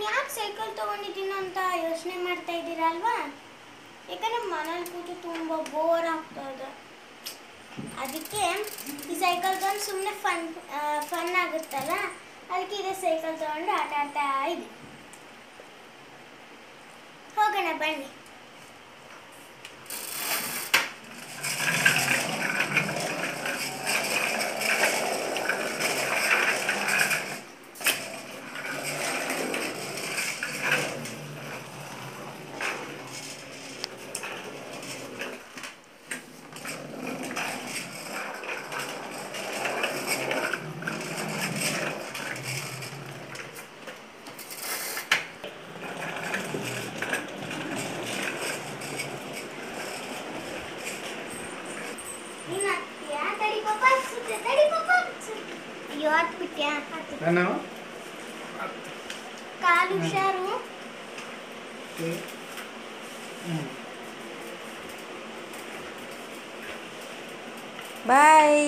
ನಾನು ಯಾಕೆ ಸೈಕಲ್ ತೊಗೊಂಡಿದ್ದೀನಿ ಅಂತ ಯೋಚನೆ ಮಾಡ್ತಾ ಇದ್ದೀರಾ ಅಲ್ವಾ? ಯಾಕಂದ್ರೆ ಮನೇಲಿ ಕೂತು ತುಂಬ ಬೋರ್ ಆಗ್ತಾ ಇದೆ. ಅದಕ್ಕೆ ಈ ಸೈಕಲ್ ತೊಗೊಂಡು ಸುಮ್ಮನೆ ಫನ್ ಫನ್ ಆಗುತ್ತಲ್ಲ? ಅದಕ್ಕೆ ಇದೇ ಸೈಕಲ್ ತೊಗೊಂಡು ಆಟ ಆಡ್ತಾ ಇದೆ ಹೋಗೋಣ, ಬನ್ನಿ. ಕಾಲು ಹುಷಾರು ಬಾಯ್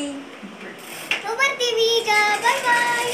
ನಾವು ಬರ್ತೀವಿ ಈಗ ಬಾಯ್ ಬಾಯ್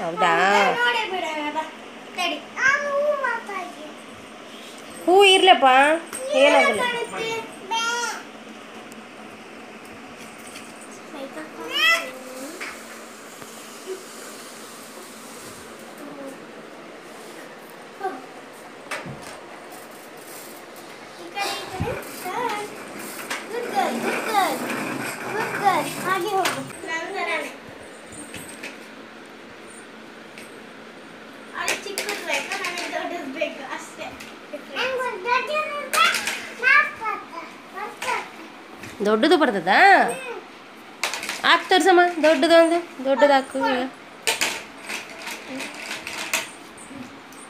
ಹೌದಾ? ಹೂ ಇರ್ಲಪ್ಪ. ಏನಾಗಲ್ಲ. ದೊಡ್ಡದು ಬರ್ತದಾ ಹಾಕ್ ತೋರ್ಸಮ್ಮ ದೊಡ್ಡದೊಂದು ದೊಡ್ಡದು ಹಾಕು ಈಗ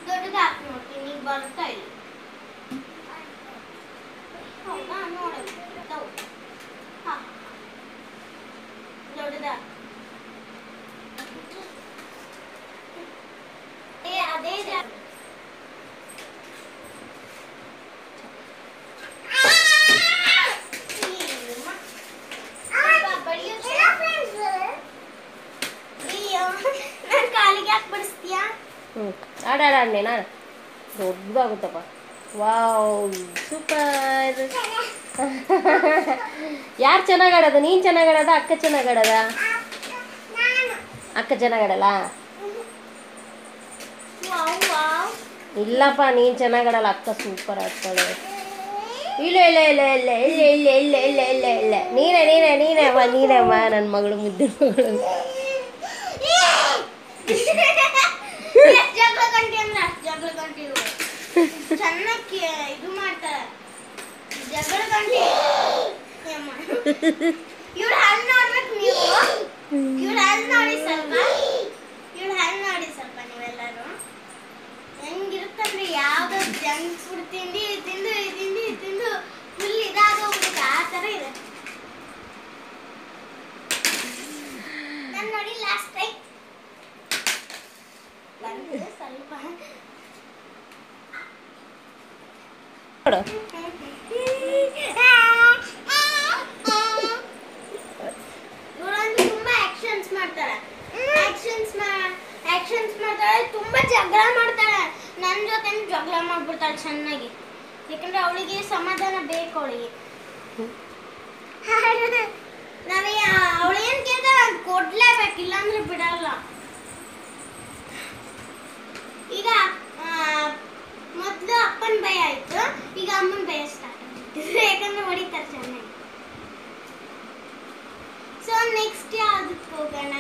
ದೊಡ್ಡದು ಹಾಕಿ ನೋಡ್ತೀನಿ ನಾನು ದೊಡ್ಡದಾಗುತ್ತಪ್ಪ. Wow, super. ಯಾರು ಚೆನ್ನಾಗಿ ಆಡೋದು ನೀನು ಚೆನ್ನಾಗಿ ಆಡೋದ ಅಕ್ಕ ಚೆನ್ನಾಗಿ ಆಡೋದ ಅಕ್ಕ ಚೆನ್ನಾಗಿ ಆಡಲ್ಲ ಇಲ್ಲಪ್ಪ, ನೀನು ಚೆನ್ನಾಗಿ ಆಡಲ್ಲ ಅಕ್ಕ ಸೂಪರ್ ಆಗ್ತಾಳೆ ಇಲ್ಲ ಇಲ್ಲ ಇಲ್ಲ ಇಲ್ಲ ಇಲ್ಲ ಇಲ್ಲ ಇಲ್ಲ ಇಲ್ಲ ಇಲ್ಲ ಇಲ್ಲ. ನೀನೇ ನೀನೇ ನೀನೇ, ಅಮ್ಮ ನೀನೇ, ಅಮ್ಮ ನನ್ನ ಮಗಳು, ಮುದ್ದೆ ಮಗಳು ಎಷ್ಟ್ ಜಗಳ ಗಂಟೆ ಅಂದ್ರೆ ಅಷ್ಟ್ ಜಗಳ ಗಂಟೆ. ಚೆನ್ನಾಗಿ ಇದು ಮಾಡ್ತಾರೆ. ಜಗಳ ಗಂಟೆ ಇವ್ರ ಹಲ್ ನೋಡ್ಬೇಕು ನೀವು. ಇವ್ರ ಹಲ್ ನೋಡಿ ಸ್ವಲ್ಪ. ಇವ್ರ ಹಲ್ ನೋಡಿ ಸ್ವಲ್ಪ ನೀವೆಲ್ಲರೂ. ಹೆಂಗಿರುತ್ತಂದ್ರೆ ಯಾವ್ದೋ ಜಂಕ್ ಫುಡ್ ತಿಂದು ತಿಂದು ಇದ್ ತಿಂದು ಫುಲ್ ಇದಾಗೋಗ್ಬಿಡುತ್ತೆ. ಆ ಥರ ಇದೆ. ನಾನು ನೋಡಿ ಲಾಸ್ಟ್ ಟೈಮ್ ಬಂದು ಸ್ವಲ್ಪ ನೋಡು ಆಕ್ಷನ್ಸ್ ಮಾಡ್ತಾಳೆ ತುಂಬಾ ಜಗಳ ಮಾಡ್ತಾಳೆ ನನ್ನ ಜೊತೆ ಜಗಳ ಮಾಡ್ಬಿಡ್ತಾಳೆ ಚೆನ್ನಾಗಿ. ಯಾಕಂದ್ರೆ ಅವಳಿಗೆ ಸಮಾಧಾನ ಬೇಕು ಅವಳಿಗೆ. ನಾವೇ ಅವಳು ಏನ್ ಕೇಳ್ತಾಳೆ? ಕೊಡ್ಲೇಬೇಕು, ಇಲ್ಲಾಂದ್ರೆ ಬಿಡಲ್ಲ. ಈಗ ಮೊದಲು ಅಪ್ಪನ ಭಯ ಆಯ್ತು ಈಗ ಅಮ್ಮನ ಭಯ ಸ್ಟಾರ್ಟ್ ಯಾಕಂದ್ರೆ ಹೊಡಿತಾರೆ ಚೆನ್ನಾಗಿ. ಸೊ ನೆಕ್ಸ್ಟ್ ಯಾವ್ದಕ್ಕೆ ಹೋಗೋಣ?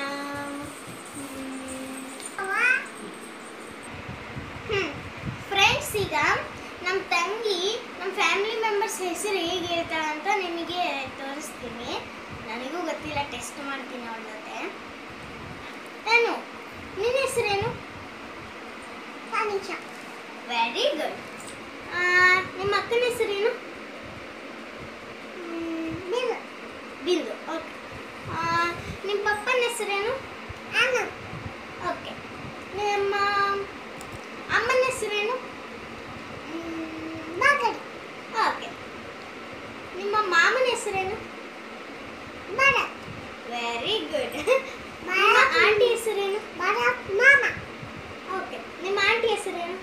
ಈಗ ನಮ್ಮ ತಂಗಿ ನಮ್ಮ ಫ್ಯಾಮಿಲಿ ಮೆಂಬರ್ಸ್ ಹೆಸರು ಹೇಗೆ ಹೇಳ್ತಾಳೆ ಅಂತ ನಿಮಗೆ ತೋರಿಸ್ತೀನಿ. ನನಗೂ ಗೊತ್ತಿಲ್ಲ ಟೆಸ್ಟ್ ಮಾಡ್ತೀನಿ ಅವಳ ಜೊತೆ. ನಾನು ನಿನ್ನ ಹೆಸರೇನು? ವೆರಿ ಗುಡ್ ನಿಮ್ಮ ಅಕ್ಕನ ಹೆಸರೇನು? ಬಿಂದು. ಓಕೆ ನಿಮ್ಮ ಪಪ್ಪನ ಹೆಸರೇನು? ಓಕೆ ನಿಮ್ಮ ಅಮ್ಮನ ಹೆಸರೇನು? ಓಕೆ ನಿಮ್ಮ ಮಾಮನ ಹೆಸರೇನು? ವೆರಿ ಗುಡ್ ನಿಮ್ಮ ಆಂಟಿ ಹೆಸರೇನು? ಓಕೆ ನಿಮ್ಮ ಆಂಟಿ ಹೆಸರೇನು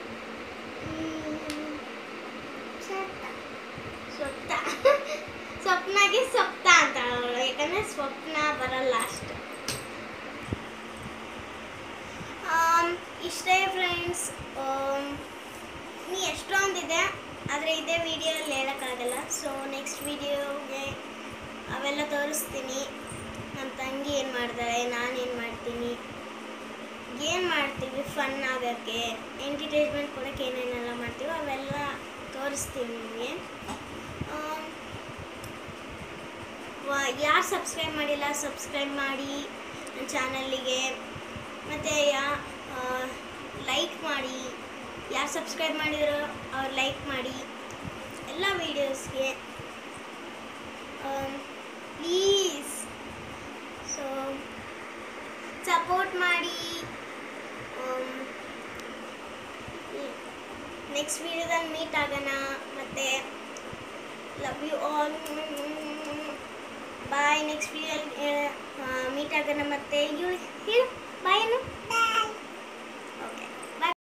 ಸ್ವಪ್ನ ಸ್ವಪ್ನಾಗೆ ಸ್ವಪ್ನ ಅಂತ ಯಾಕಂದ್ರೆ ಸ್ವಪ್ನ ಬರಲ್ಲ ಅಷ್ಟು. ಇಷ್ಟೇ ಫ್ರೆಂಡ್ಸ್ ನೀ ಎಷ್ಟೊಂದಿದೆ, ಆದರೆ ಇದೇ ವಿಡಿಯೋಲ್ಲಿ ಹೇಳೋಕ್ಕಾಗಲ್ಲ. ಸೊ ನೆಕ್ಸ್ಟ್ ವಿಡಿಯೋಗೆ ಅವೆಲ್ಲ ತೋರಿಸ್ತೀನಿ. ನಮ್ಮ ತಂಗಿ ಏನು ಮಾಡ್ತಾಳೆ ನಾನೇನು ಮಾಡ್ತೀನಿ? ಏನು ಮಾಡ್ತೀವಿ ಫನ್ ಆಗೋಕ್ಕೆ? ಎಂಟರ್ಟೈನ್ಮೆಂಟ್ ಕೊಡೋಕ್ಕೆ ಏನೇನೆಲ್ಲ ಮಾಡ್ತೀವೋ ಅವೆಲ್ಲ ತೋರಿಸ್ತೀನಿ ನಿಮಗೆ. ಯಾರು ಸಬ್ಸ್ಕ್ರೈಬ್ ಮಾಡಿಲ್ಲ ಸಬ್ಸ್ಕ್ರೈಬ್ ಮಾಡಿ ನನ್ನ ಚಾನಲ್ಲಿಗೆ ಮತ್ತು ಯಾ ಲೈಕ್ ಮಾಡಿ. ಯಾರು ಸಬ್ಸ್ಕ್ರೈಬ್ ಮಾಡಿದ್ರು ಅವ್ರು ಲೈಕ್ ಮಾಡಿ. ಎಲ್ಲ ವೀಡಿಯೋಸ್ಗೆ ಪ್ಲೀಸ್ ಸೊ ಸಪೋರ್ಟ್ ಮಾಡಿ. ನೆಕ್ಸ್ಟ್ ವಿಡಿಯೋದಲ್ಲಿ ಮೀಟ್ ಆಗೋಣ. ಮತ್ತು love you all bye next ವಿಡಿಯೋಲ್ಲಿ meet ಆಗೋಣ ಮತ್ತೆ ಹೇಳು ಹೇಳು ಬಾಯ್ ಏನು